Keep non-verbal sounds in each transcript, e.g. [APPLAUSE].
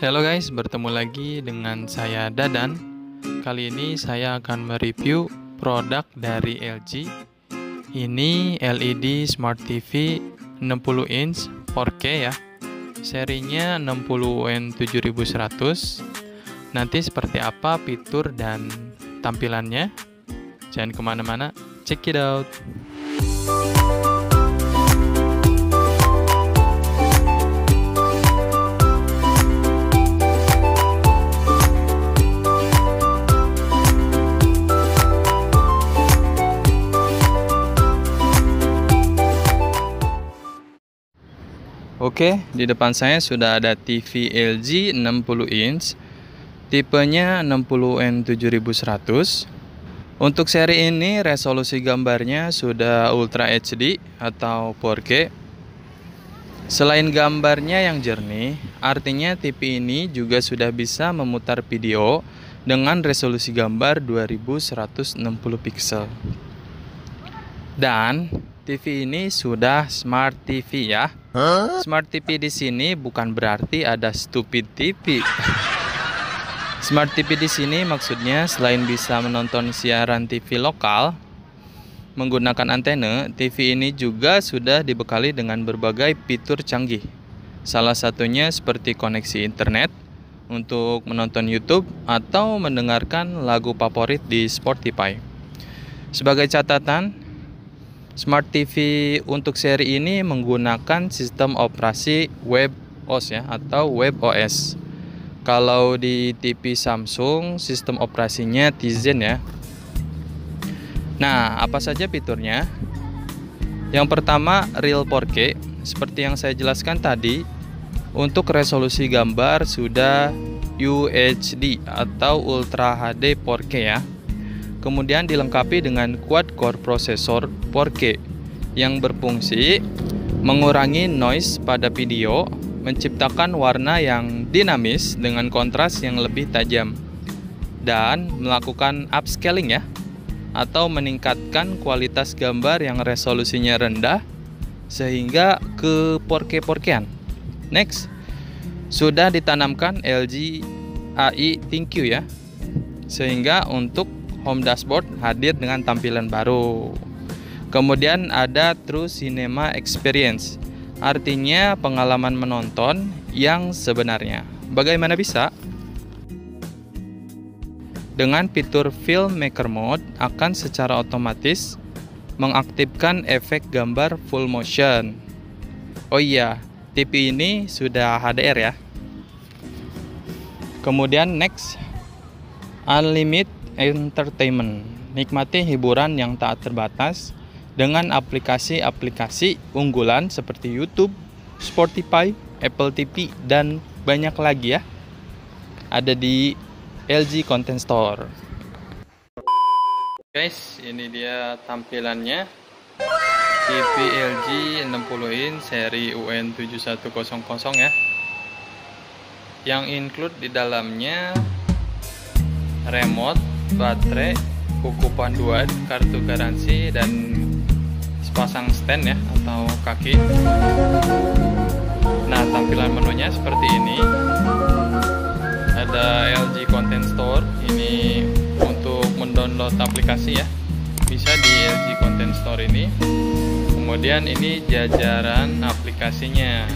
Halo guys, bertemu lagi dengan saya Dadan. Kali ini saya akan mereview produk dari LG. Ini LED Smart TV 60 inch 4K ya. Serinya 60N7100. Nanti seperti apa fitur dan tampilannya? Jangan ke mana-mana, check it out. Oke, di depan saya sudah ada TV LG 60 inch. Tipenya 60N7100. Untuk seri ini resolusi gambarnya sudah Ultra HD atau 4K. Selain gambarnya yang jernih, artinya TV ini juga sudah bisa memutar video dengan resolusi gambar 2160 pixel. Dan TV ini sudah Smart TV ya Huh? Smart TV di sini bukan berarti ada stupid TV. [LAUGHS] Smart TV di sini maksudnya selain bisa menonton siaran TV lokal menggunakan antena, TV ini juga sudah dibekali dengan berbagai fitur canggih. Salah satunya seperti koneksi internet untuk menonton YouTube atau mendengarkan lagu favorit di Spotify. Sebagai catatan, Smart TV untuk seri ini menggunakan sistem operasi web OS ya atau web OS. Kalau di TV Samsung sistem operasinya Tizen ya. Nah, apa saja fiturnya? Yang pertama Real 4K seperti yang saya jelaskan tadi. Untuk resolusi gambar sudah UHD atau Ultra HD 4K ya kemudian dilengkapi dengan quad-core processor 4K yang berfungsi mengurangi noise pada video, menciptakan warna yang dinamis dengan kontras yang lebih tajam, dan melakukan upscaling ya, atau meningkatkan kualitas gambar yang resolusinya rendah sehingga ke 4K 4K-an. Next, sudah ditanamkan LG AI ThinQ ya, sehingga untuk home dashboard hadir dengan tampilan baru. Kemudian ada True Cinema Experience, artinya pengalaman menonton yang sebenarnya. Bagaimana bisa? Dengan fitur Filmmaker Mode akan secara otomatis mengaktifkan efek gambar full motion. Oh iya, TV ini sudah HDR ya. Kemudian next, Unlimited entertainment. Nikmati hiburan yang tak terbatas dengan aplikasi-aplikasi unggulan seperti YouTube, Spotify, Apple TV, dan banyak lagi ya. Ada di LG Content Store. Guys, ini dia tampilannya. TV LG 60 in seri UN7100 ya. Yang include di dalamnya remote baterai, kuku panduan, kartu garansi dan sepasang stand ya atau kaki. Nah, tampilan menunya seperti ini. Ada LG Content Store. Ini untuk mendownload aplikasi ya. Bisa di LG Content Store ini. Kemudian ini jajaran aplikasinya.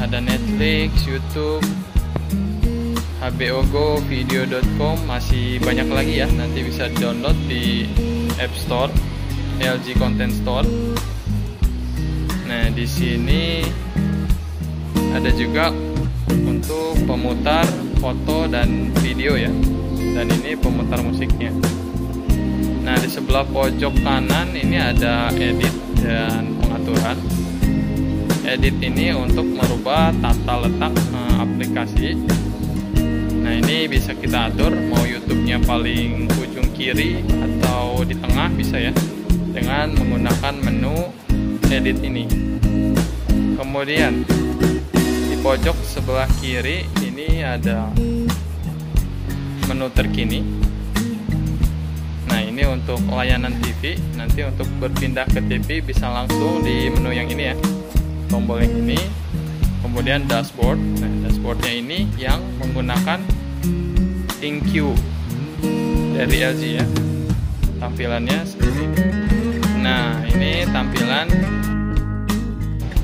Ada Netflix, YouTube, hbogo video.com masih banyak lagi ya nanti bisa download di App Store LG Content Store. Nah di sini ada juga untuk pemutar foto dan video ya. Dan ini pemutar musiknya. Nah di sebelah pojok kanan ini ada edit dan pengaturan. Edit ini untuk merubah tata letak uh, aplikasi Nah ini bisa kita atur mau YouTube-nya paling ujung kiri atau di tengah bisa ya dengan menggunakan menu edit ini. Kemudian di pojok sebelah kiri ini ada menu terkini. Nah ini untuk layanan TV. Nanti untuk berpindah ke TV bisa langsung di menu yang ini ya, tombol yang ini. Kemudian dashboard. Nah dashboard dashboardnya ini yang menggunakan ThinQ dari LG ya. Tampilannya seperti ini. Nah ini tampilan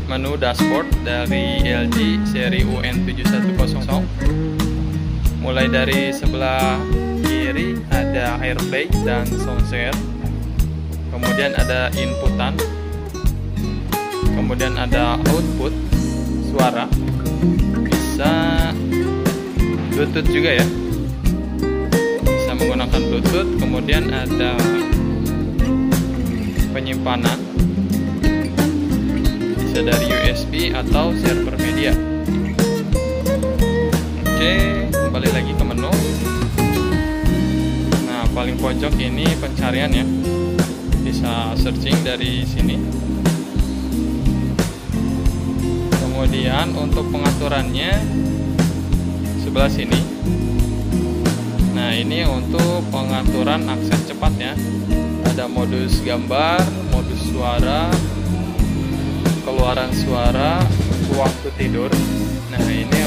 menu dashboard dari LG seri UN7100 mulai dari sebelah kiri ada AirPlay dan SoundShare kemudian ada inputan. Kemudian ada output suara. Bisa bluetooth juga ya menggunakan bluetooth kemudian ada penyimpanan. Bisa dari USB atau server media. Oke kembali lagi ke menu. Nah paling pojok ini pencarian ya. Bisa searching dari sini. Kemudian untuk pengaturannya sebelah sini ini untuk pengaturan akses cepat ya. Ada modus gambar modus suara keluaran suara waktu tidur. Nah ini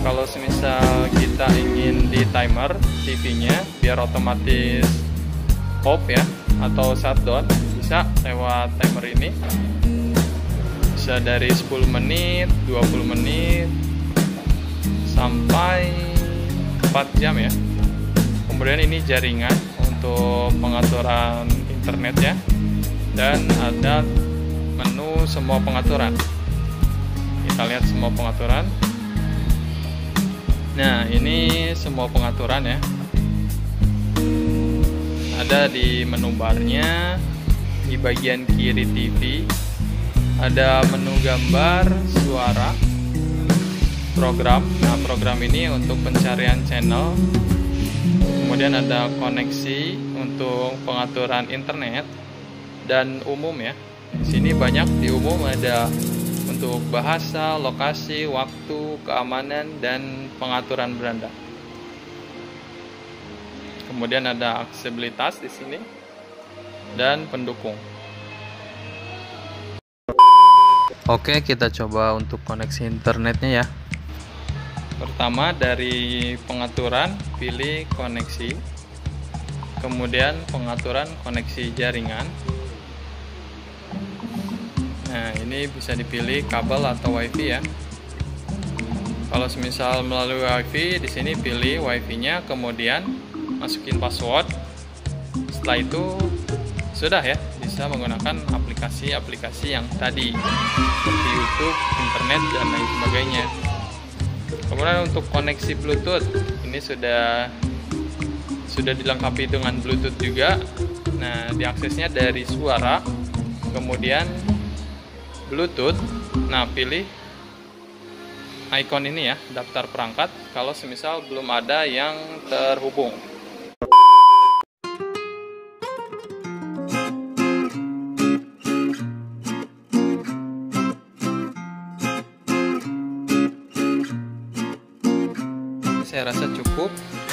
kalau semisal kita ingin di timer TV nya biar otomatis off ya atau shutdown bisa lewat timer ini. Bisa dari 10 menit 20 menit sampai 4 jam ya kemudian ini jaringan untuk pengaturan internet ya. Dan ada menu semua pengaturan. Kita lihat semua pengaturan. Nah ini semua pengaturan ya. Ada di menu barnya di bagian kiri TV ada menu gambar, suara, program. Nah, program ini untuk pencarian channel. Kemudian ada koneksi untuk pengaturan internet dan umum ya. Di sini banyak di umum ada untuk bahasa, lokasi, waktu, keamanan dan pengaturan beranda. Kemudian ada aksesibilitas di sini dan pendukung. Oke, kita coba untuk koneksi internetnya ya. Pertama dari pengaturan pilih koneksi. Kemudian pengaturan koneksi jaringan. Nah, ini bisa dipilih kabel atau WiFi ya. Kalau semisal melalui WiFi, di sini pilih WiFi-nya, kemudian masukin password. Setelah itu sudah ya bisa menggunakan aplikasi-aplikasi yang tadi seperti YouTube, internet dan lain sebagainya. Kemudian untuk koneksi Bluetooth ini sudah sudah dilengkapi dengan Bluetooth juga. Nah, diaksesnya dari suara, kemudian Bluetooth. Nah, pilih icon ini ya, daftar perangkat kalau semisal belum ada yang terhubung.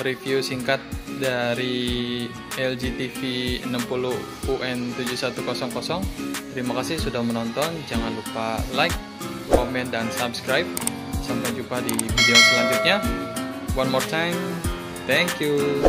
Review singkat dari LG TV 60 UN7100 terima kasih sudah menonton. Jangan lupa like, komen, dan subscribe. Sampai jumpa di video selanjutnya. One more time. Thank you